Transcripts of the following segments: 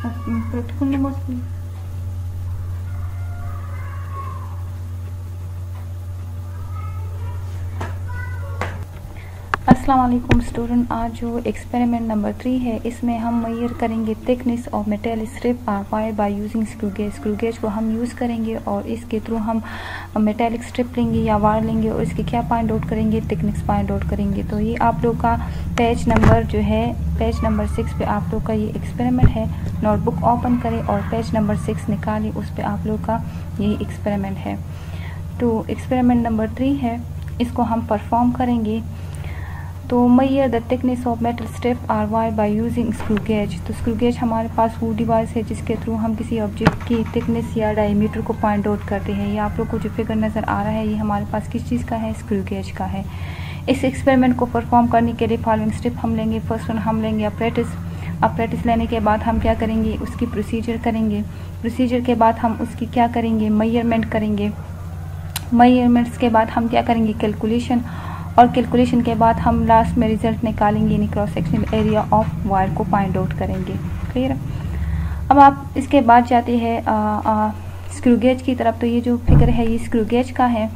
numbers please. अस्सलाम student, आज जो एक्सपेरिमेंट नंबर थ्री है, इसमें हम मैयर करेंगे thickness of metal strip or wire by using screw gauge screw gauge को हम यूज़ करेंगे और इसके थ्रू हम मेटेलिक स्ट्रिप लेंगे या वायर लेंगे और इसके क्या पॉइंट आउट करेंगे? थिकनेस पॉइंट आउट करेंगे. तो ये आप लोग का पेज नंबर जो है पेज नंबर सिक्स पे आप लोग का ये एक्सपेरिमेंट है। नोटबुक ओपन करें और पेज नंबर सिक्स निकालें, उस पर आप लोग का ये एक्सपेरिमेंट है। तो एक्सपेरिमेंट नंबर थ्री है, इसको हम परफॉर्म करेंगे। तो measure the thickness of metal step or wire by using screw gauge तो स्क्रू गेज हमारे पास वो डिवाइस है, जिसके थ्रू हम किसी ऑब्जेक्ट की थिकनेस या डायमीटर को पॉइंट आउट करते हैं। ये आप लोग को जो फिगर नज़र आ रहा है, ये हमारे पास किस चीज़ का है? स्क्रू गेज का है। इस एक्सपेरिमेंट को परफॉर्म करने के लिए फॉलोइंग स्टेप हम लेंगे। फ़र्स्ट वन हम लेंगे अप्रेटिस अप्रेटिस लेने के बाद हम क्या करेंगे? उसकी प्रोसीजर करेंगे। प्रोसीजर के बाद हम उसकी क्या करेंगे? मैयरमेंट करेंगे। मैयरमेंट्स के बाद हम क्या करेंगे? कैलकुलेशन और कैलकुलेशन के बाद हम लास्ट में रिज़ल्ट निकालेंगे, यानी cross sectional area of wire को फाइंड आउट करेंगे। क्लियर अब आप इसके बाद जाते हैं स्क्रू गेज की तरफ़। तो ये जो फिगर है, ये स्क्रू गेज का है।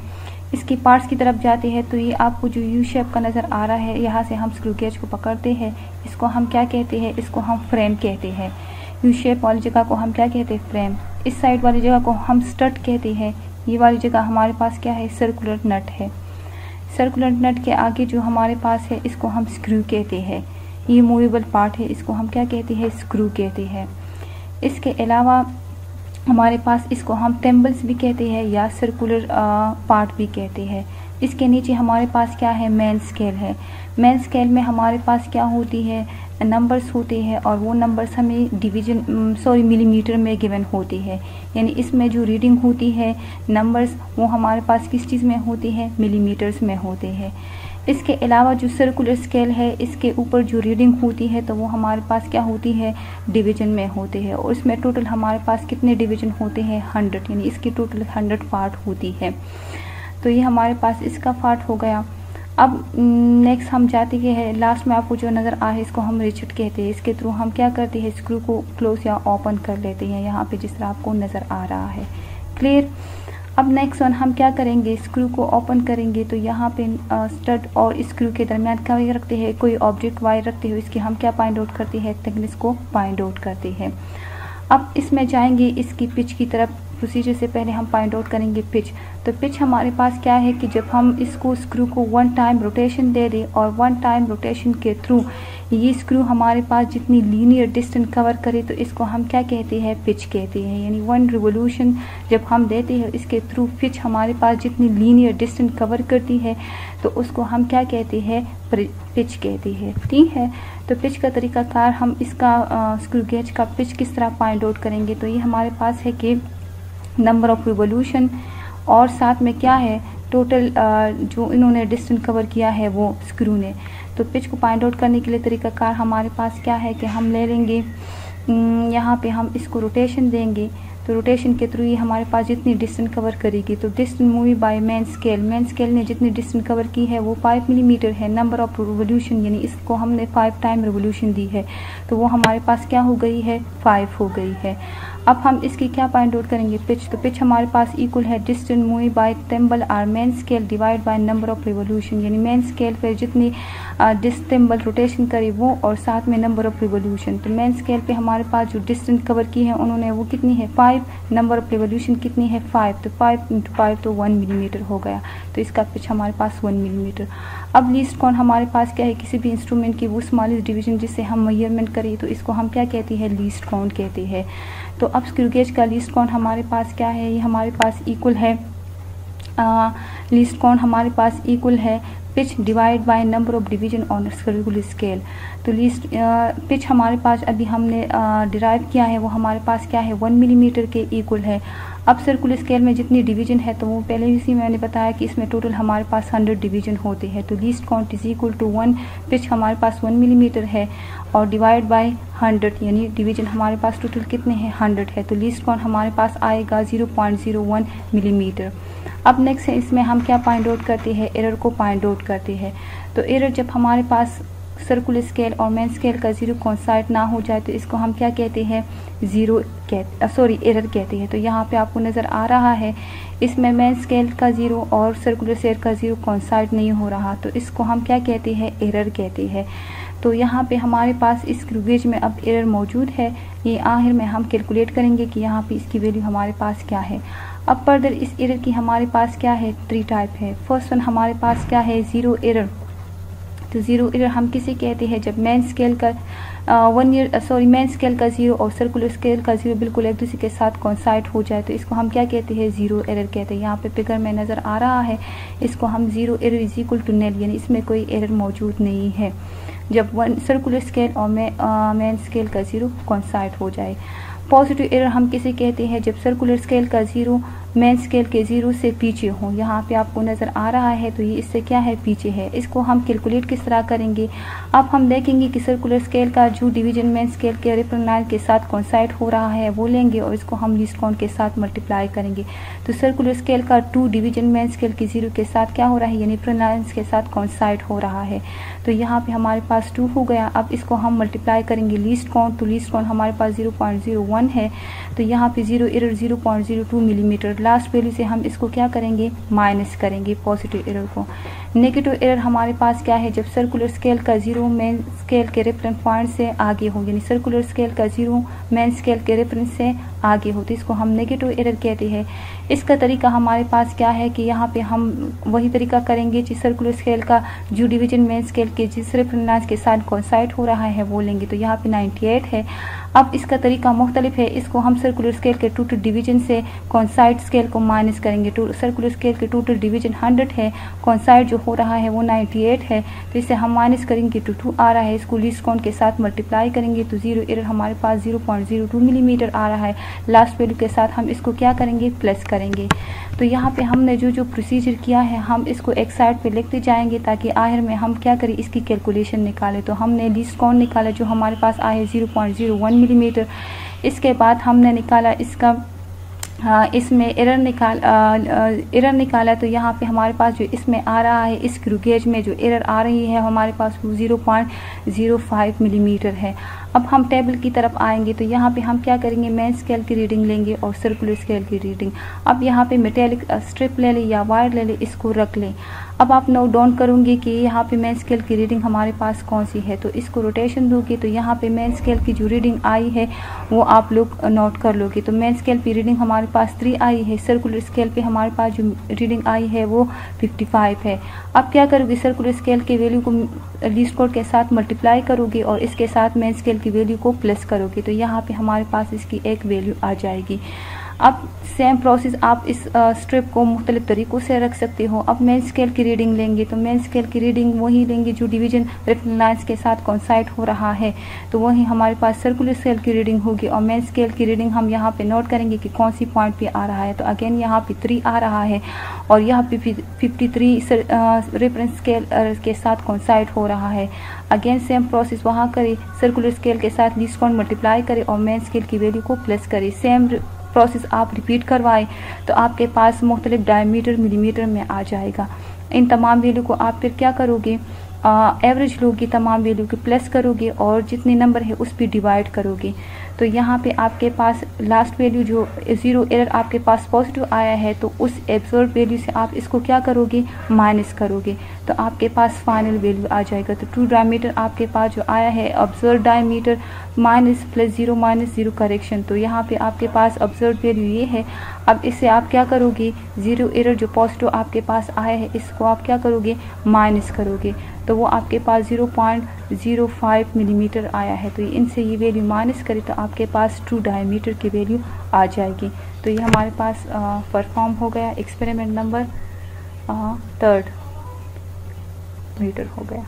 इसकी पार्ट्स की तरफ़ जाते हैं तो ये आपको जो यू शेप का नज़र आ रहा है, यहाँ से हम स्क्रू गेज को पकड़ते हैं। इसको हम क्या कहते हैं? इसको हम फ्रेम कहते हैं। यू शेप वाली जगह को हम क्या कहते हैं? फ्रेम इस साइड वाली जगह को हम स्टट कहते हैं। ये वाली जगह हमारे पास क्या है? सर्कुलर नट है। सर्कुलर नट के आगे जो हमारे पास है, इसको हम स्क्रू कहते हैं। ये मूवेबल पार्ट है, इसको हम क्या कहते हैं? स्क्रू कहते हैं। इसके अलावा हमारे पास इसको हम टेम्बल्स भी कहते हैं या सर्कुलर पार्ट भी कहते हैं। इसके नीचे हमारे पास क्या है? मेन स्केल है। मेन स्केल में हमारे पास क्या होती है? नंबर्स होते हैं और वो नंबर्स हमें डिवीज़न सॉरी मिलीमीटर में गिवन होती है। यानी इसमें जो रीडिंग होती है नंबर्स वो हमारे पास किस चीज़ में होती है? मिलीमीटर्स में होते हैं। इसके अलावा जो सर्कुलर स्केल है, इसके ऊपर जो रीडिंग होती है तो वो हमारे पास क्या होती है? डिवीज़न में होते हैं। और इसमें टोटल हमारे पास कितने डिवीज़न होते हैं? हंड्रेड यानी इसकी टोटल हंड्रेड पार्ट होती है। तो ये हमारे पास इसका पार्ट हो गया। अब नेक्स्ट हम जाते हैं। लास्ट में आपको जो नज़र आ है, इसको हम रिचट कहते हैं। इसके थ्रू हम क्या करते हैं? स्क्रू को क्लोज या ओपन कर लेते हैं। यहाँ पे जिस तरह आपको नज़र आ रहा है। क्लियर अब नेक्स्ट वन हम क्या करेंगे? स्क्रू को ओपन करेंगे तो यहाँ पे स्टड और स्क्रू के दरमियान क्या वायर रखते हैं? कोई ऑब्जेक्ट वायर रखते हो, इसकी हम क्या फाइंड आउट करते हैं? थिकनेस को फाइंड आउट करते हैं। अब इसमें जाएँगे, इसकी पिच की तरफ़ प्रोसीजर से पहले हम फाइंड आउट करेंगे पिच तो पिच हमारे पास क्या है कि जब हम इसको स्क्रू को वन टाइम रोटेशन दे दें और वन टाइम रोटेशन के थ्रू ये स्क्रू हमारे पास जितनी लीनियर डिस्टेंस कवर करे तो इसको हम क्या कहते हैं? पिच कहते हैं। यानी वन रिवोल्यूशन जब हम देते हैं, इसके थ्रू पिच हमारे पास जितनी लीनियर डिस्टेंस कवर करती है तो उसको हम क्या कहते हैं? पिच कहती है। ठीक है? तो पिच का तरीकाकार हम इसका स्क्रू गेज का पिच किस तरह फाइंड आउट करेंगे? तो ये हमारे पास है कि नंबर ऑफ़ रिवोल्यूशन और साथ में क्या है? टोटल जो इन्होंने डिस्टेंस कवर किया है, वो स्क्रू ने। तो पिच को फाइंड आउट करने के लिए तरीकाकार हमारे पास क्या है कि हम ले लेंगे। यहाँ पे हम इसको रोटेशन देंगे। तो रोटेशन के थ्रू ये हमारे पास जितनी डिस्टेंस कवर करेगी। तो distance moved by main scale main scale ने जितनी डिस्टेंस कवर की है, वो फाइव मिलीमीटर है। नंबर ऑफ़ रिवोल्यूशन यानी इसको हमने फाइव टाइम रिवोल्यूशन दी है। तो वो हमारे पास क्या हो गई है? फाइव हो गई है। अब हम इसकी क्या पॉइंट आउट करेंगे? पिच तो पिच हमारे पास इक्वल है distance moved by table or main scale divide by number of revolution यानी मेन स्केल पर जितनी डिस्टेम्बल रोटेशन करी वो और साथ में नंबर ऑफ़ रिवोल्यूशन तो मेन स्केल पे हमारे पास जो डिस्टेंस कवर की है, उन्होंने वो कितनी है? फाइव नंबर ऑफ़ रिवोल्यूशन कितनी है? फाइव तो फाइव इंटू फाइव तो वन मिलीमीटर हो गया. तो इसका पिच हमारे पास वन मिलीमीटर अब लीस्ट कौन हमारे पास क्या है? किसी भी इंस्ट्रूमेंट की वो स्मॉलेस्ट डिवीज़न जिससे हम मेयरमेंट करें तो इसको हम क्या कहते हैं? लीस्ट काउंट कहते हैं. तो अब स्क्रू गेज का लिस्ट कौन हमारे पास क्या है? ये हमारे पास इक्वल है। लिस्ट कौन हमारे पास इक्वल है? Pitch divide by number of division on circular scale तो लिस्ट पिच हमारे पास अभी हमने डिराइव किया है, वो हमारे पास क्या है? वन मिलीमीटर के इक्वल है। अब सर्कुलर स्केल में जितनी डिवीज़न है तो वो पहले इसी मैंने बताया कि इसमें टोटल हमारे पास हंड्रेड डिवीज़न होते हैं। तो least count is equal to one pitch हमारे पास वन मिलीमीटर है और डिवाइड बाय हंड्रेड यानी डिवीज़न हमारे पास टोटल कितने हैं? हंड्रेड है। तो लीस्ट काउंट हमारे पास आएगा ज़ीरो पॉइंट ज़ीरो वन अब नेक्स्ट है, इसमें हम क्या पॉइंट आउट करते हैं? एरर को पॉइंट आउट करते हैं। तो एरर जब हमारे पास सर्कुलर स्केल और मेन स्केल का ज़ीरो कॉन्साइड ना हो जाए तो इसको हम क्या कहते हैं? ज़ीरो कह सॉरी एरर कहते हैं। तो यहाँ पे आपको नज़र आ रहा है, इसमें मेन स्केल का ज़ीरो और सर्कुलर स्केल का ज़ीरो कॉन्साइड नहीं हो रहा तो इसको हम क्या कहते हैं? एरर कहते हैं। तो यहाँ पे हमारे पास इस क्रूगेज में अब एरर मौजूद है। ये आखिर में हम कैलकुलेट करेंगे कि यहाँ पे इसकी वैल्यू हमारे पास क्या है। अब फर्दर इस एरर की हमारे पास क्या है? थ्री टाइप है। फ़र्स्ट वन हमारे पास क्या है? ज़ीरो एरर तो ज़ीरो एरर हम किसे कहते हैं, जब मेन स्केल का one year sorry main scale का ज़ीरो और सर्कुलर स्केल का ज़ीरो बिल्कुल एक दूसरे के साथ कॉन्साइड हो जाए तो इसको हम क्या कहते हैं ज़ीरो एरर कहते हैं। यहाँ पे फिगर में नज़र आ रहा है, इसको हम zero error is equal to nil यानी इसमें कोई एरर मौजूद नहीं है। जब वन सर्कुलर स्केल और मेन स्केल का ज़ीरो कॉन्साइड हो जाए। पॉजिटिव एरर हम किसे कहते हैं, जब सर्कुलर स्केल का ज़ीरो मेन स्केल के ज़ीरो से पीछे हो। यहाँ पे आपको नज़र आ रहा है तो ये इससे क्या है? पीछे है। इसको हम कैलकुलेट किस तरह करेंगे? अब हम देखेंगे कि सर्कुलर स्केल का जो डिवीज़न मेन स्केल के रिप्रनाइज के साथ कॉन्साइड हो रहा है, वो लेंगे और इसको हम लीस्ट के साथ मल्टीप्लाई करेंगे। तो सर्कुलर स्केल का टू डिवीज़न मेन स्केल के ज़ीरो के साथ क्या हो रहा है? यानी प्रनाइज के साथ कॉन्साइड हो रहा है। तो यहाँ पे हमारे पास टू हो गया। अब इसको हम मल्टीप्लाई करेंगे लीस्ट काउंट तो लीस्ट काउंट हमारे पास ज़ीरो है। तो यहाँ पे zero error zero millimetre last value से हम इसको क्या करेंगे? माइनस करेंगे पॉजिटिव एरर को। नेगेटिव एरर हमारे पास क्या है? जब सर्कुलर स्केल का ज़ीरो मेन स्केल के रेफरेंस पॉइंट से आगे हो यानी सर्कुलर स्केल का ज़ीरो मेन स्केल के रेफरेंस से आगे हो तो इसको हम नेगेटिव एरर कहते हैं। इसका तरीका हमारे पास क्या है कि यहाँ पे हम वही तरीका करेंगे जिस सर्कुलर स्केल का, जो डिवीज़न मेन स्केल के, जिस रेफरेंस के साथ कॉन्साइड हो रहा है, वो लेंगे। तो यहाँ पे 98 है। अब इसका तरीका मुख्तलिफ़ है। इसको हम सर्कुलर स्केल के टोटल डिवीज़न से कॉन्साइड स्केल को माइनस करेंगे। सर्कुलर स्केल के टोटल डिवीज़न 100 है। कॉन्साइड जो हो रहा है, वो 98 है। तो इसे हम माइनस करेंगे तो टू आ रहा है। इसको लीस्ट काउंट के साथ मल्टीप्लाई करेंगे तो ज़ीरो एरर हमारे पास 0.02 मिलीमीटर आ रहा है। लास्ट वैल्यू के साथ हम इसको क्या करेंगे? प्लस करेंगे। तो यहाँ पे हमने जो जो प्रोसीजर किया है, हम इसको एक साइड पे लिखते जाएँगे ताकि आखिर में हम क्या करें, इसकी कैलकुलेशन निकालें। तो हमने लीस्ट कौन निकाला? जो हमारे पास आए zero point zero one millimetre इसके बाद हमने निकाला इसका इसमें एरर निकाल एरर निकाला तो यहाँ पे हमारे पास जो इसमें आ रहा है, इस क्रूगेज में जो एरर आ रही है, हमारे पास वो zero point zero five millimetre है। अब हम टेबल की तरफ़ आएँगे तो यहाँ पे हम क्या करेंगे? मेन स्केल की रीडिंग लेंगे और सर्कुलर स्केल की रीडिंग अब यहाँ पे मेटेलिक स्ट्रिप ले लें या वायर ले लें, इसको रख लें। अब आप नोट डाउन करूँगी कि यहाँ पे मेन स्केल की रीडिंग हमारे पास कौन सी है? तो इसको रोटेशन दूँगी तो यहाँ पे मेन स्केल की जो रीडिंग आई है, वो आप लोग नोट कर लोगे। तो मेन स्केल की रीडिंग हमारे पास थ्री आई है सर्कुलर स्केल पे हमारे पास जो रीडिंग आई है, वो फिफ्टी फाइव है। अब क्या करोगे? सर्कुलर स्केल के वैल्यू को लीस्ट कोड के साथ मल्टीप्लाई करोगे और इसके साथ मेन स्केल की वैल्यू को प्लस करोगे। तो यहाँ पर हमारे पास इसकी एक वैल्यू आ जाएगी। अब सेम प्रोसेस आप इस स्ट्रिप को मुख्तलिफ़ तरीक़ों से रख सकते हो। अब मेन स्केल की रीडिंग लेंगे तो मेन स्केल की रीडिंग वही लेंगे जो डिवीज़न रेफरेंस के साथ कॉन्साइड हो रहा है। तो वही हमारे पास सर्कुलर स्केल की रीडिंग होगी और मेन स्केल की रीडिंग हम यहाँ पे नोट करेंगे कि कौन सी पॉइंट पे आ रहा है। तो अगेन यहाँ पे थ्री आ रहा है और यहाँ पे फिफ्टी थ्री रेफरेंस स्केल के साथ कॉन्साइड हो रहा है। अगेन सेम प्रोसेस वहाँ करें सर्कुलर स्केल के साथ लीस्ट काउंट मल्टीप्लाई करें और मेन स्केल की वैल्यू को प्लस करें। सेम प्रोसेस आप रिपीट करवाएँ तो आपके पास मुख्तलिफ़ डायमीटर मिलीमीटर में आ जाएगा। इन तमाम वैल्यू को आप फिर क्या करोगे? एवरेज लोगे तमाम वैल्यू की प्लस करोगे और जितने नंबर है उस पर डिवाइड करोगे। तो यहाँ पे आपके पास लास्ट वैल्यू जो ज़ीरो एरर आपके पास पॉजिटिव आया है तो उस एब्जर्व वैल्यू से आप इसको क्या करोगे? माइनस करोगे। तो आपके पास फाइनल वैल्यू आ जाएगा। तो ट्रू डायमीटर आपके पास जो आया है observe diameter minus plus zero minus zero correction तो यहाँ पे आपके पास ऑब्ज़र्व वैल्यू ये है। अब इससे आप क्या करोगे? ज़ीरो एरर जो पॉजिटिव आपके पास आया है, इसको आप क्या करोगे? माइनस करोगे। तो वो आपके पास zero point zero five millimetre आया है तो इनसे ये वैल्यू माइनस करें तो आपके पास टू डायमीटर की वैल्यू आ जाएगी। तो ये हमारे पास परफॉर्म हो गया एक्सपेरिमेंट नंबर थर्ड मीटर हो गया।